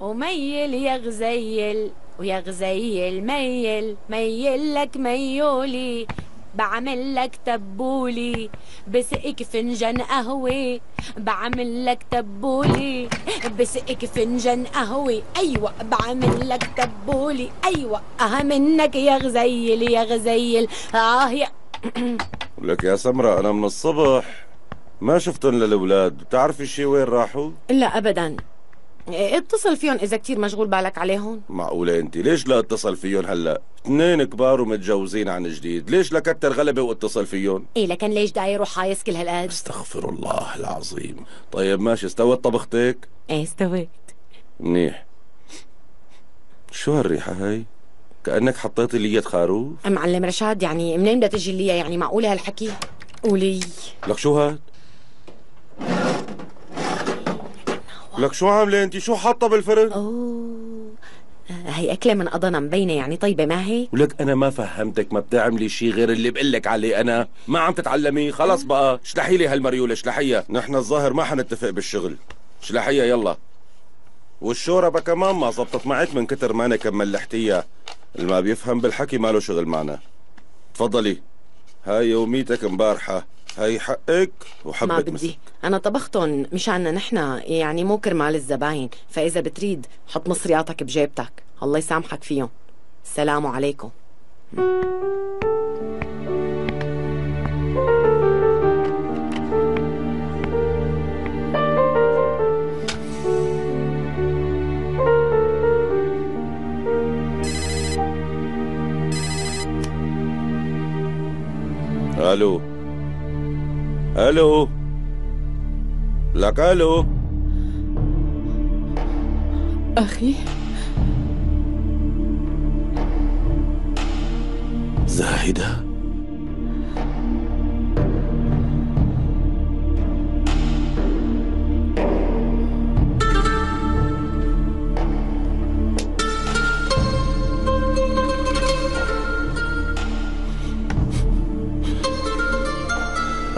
وميل يا غزيل ويا غزيل ميل ميل لك ميولي. بعمل لك تبولي. بسقك فنجان قهوة. بعمل لك تبولي. بسقك فنجان قهوة. أيوة بعمل لك تبولي. أيوة أها منك يا غزيل يا غزيل. آه يا لك يا سمرة أنا من الصبح ما شفتن للأولاد. بتعرفي شي وين راحوا؟ لا أبدا. اتصل فيهم إذا كتير مشغول بالك عليهم معقولة أنت ليش لا اتصل فيهم هلأ؟ اثنين كبار ومتجوزين عن جديد ليش لكتر غلبة واتصل فيهم؟ إيه لكن ليش داير وحايس كل هالقد؟ استغفر الله العظيم طيب ماشي استوت طبختك؟ إيه استويت منيح شو هالريحة هاي؟ كأنك حطيتي لية خروف؟ معلم رشاد يعني منين بدها تجي ليا يعني معقولة هالحكي؟ قولي لك شو هاد؟ لك شو عاملة انت؟ شو حاطة بالفرن؟ أوه. هي أكلة من قضنا مبينة يعني. طيبة ما هيك؟ ولك أنا ما فهمتك ما بتعملي شي غير اللي بقلك عليه أنا. ما عم تتعلمي؟ خلص بقى. اشلحي لي هالمريولة اشلحيها. نحن الظاهر ما حنتفق بالشغل. اشلحيها يلا. والشوربة كمان ما زبطت معك من كتر ما أنا كم ملحتيها. اللي ما بيفهم بالحكي ما له شغل معنا. تفضلي. هاي يوميتك مبارحة. هاي حقك وحبة ما بدي. مسك. أنا طبختهم مشاننا نحن يعني مو كرمال الزباين. فإذا بتريد حط مصرياتك بجيبتك. الله يسامحك فيهم. السلام عليكم. ألو. ألو؟ لك ألو؟ أخي. زاهدة؟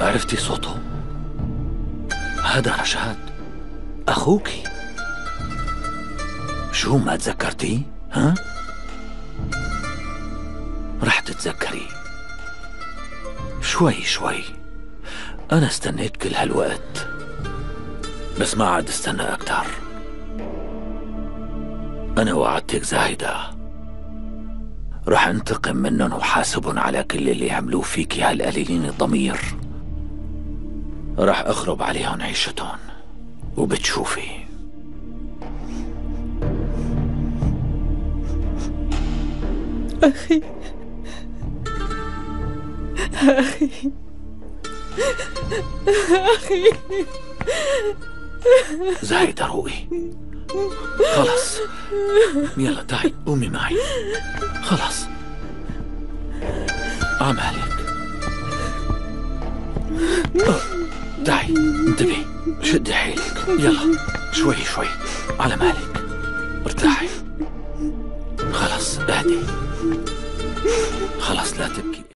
عرفتي صوته؟ هذا رشاد. أخوك؟ شو ما تذكرتي؟ ها؟ رح تتذكري. شوي شوي. أنا استنيت كل هالوقت. بس ما عاد استنى أكتر. أنا وعدتك زاهدة. رح انتقم منهم وحاسبهم على كل اللي عملوه فيكي هالقليلين الضمير. رح اخرب عليهم عيشتهم. وبتشوفي. زايدة روقي خلص يلا تعي قومي معي. خلص عمالك تعي انتبهي شدي حيلك يلا شوي شوي. على مالك. ارتاحي. خلص اهدي. خلص لا تبكي.